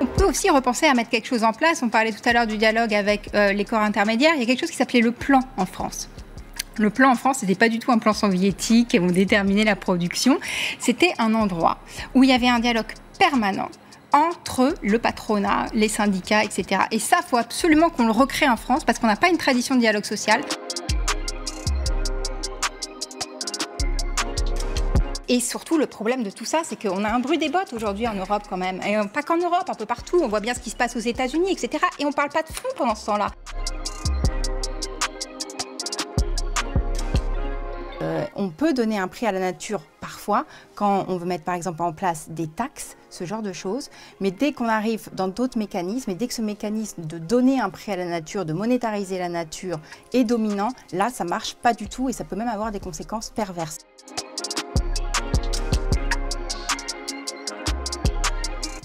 On peut aussi repenser à mettre quelque chose en place. On parlait tout à l'heure du dialogue avec euh, les corps intermédiaires. Il y a quelque chose qui s'appelait le plan en France. Le plan en France, n'était pas du tout un plan soviétique et on déterminait la production. C'était un endroit où il y avait un dialogue permanent entre le patronat, les syndicats, etc. Et ça, faut absolument qu'on le recrée en France parce qu'on n'a pas une tradition de dialogue social. Et surtout, le problème de tout ça, c'est qu'on a un bruit des bottes aujourd'hui en Europe quand même. Et pas qu'en Europe, un peu partout. On voit bien ce qui se passe aux États-Unis, etc. Et on ne parle pas de fond pendant ce temps-là. Euh, on peut donner un prix à la nature parfois quand on veut mettre par exemple en place des taxes, ce genre de choses. Mais dès qu'on arrive dans d'autres mécanismes et dès que ce mécanisme de donner un prix à la nature, de monétariser la nature est dominant, là ça marche pas du tout et ça peut même avoir des conséquences perverses.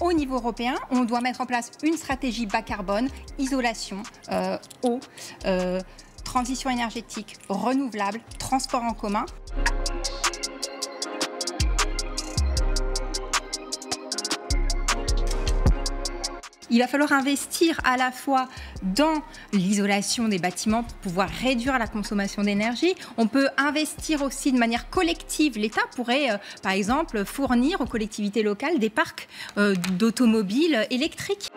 Au niveau européen, on doit mettre en place une stratégie bas carbone, isolation, euh, eau, euh, transition énergétique renouvelable, transport en commun. Il va falloir investir à la fois dans l'isolation des bâtiments pour pouvoir réduire la consommation d'énergie. On peut investir aussi de manière collective. L'État pourrait, euh, par exemple, fournir aux collectivités locales des parcs euh, d'automobiles électriques.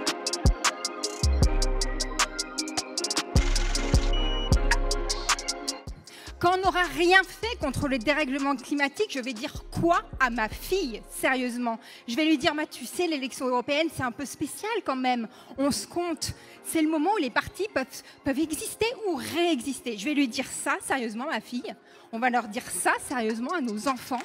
Quand on n'aura rien fait contre le dérèglement climatique, je vais dire quoi à ma fille Sérieusement? Je vais lui dire, bah, tu sais, l'élection européenne, c'est un peu spécial quand même. On se compte. C'est le moment où les partis peuvent, peuvent exister ou réexister. Je vais lui dire ça, sérieusement, ma fille. On va leur dire ça, sérieusement, à nos enfants.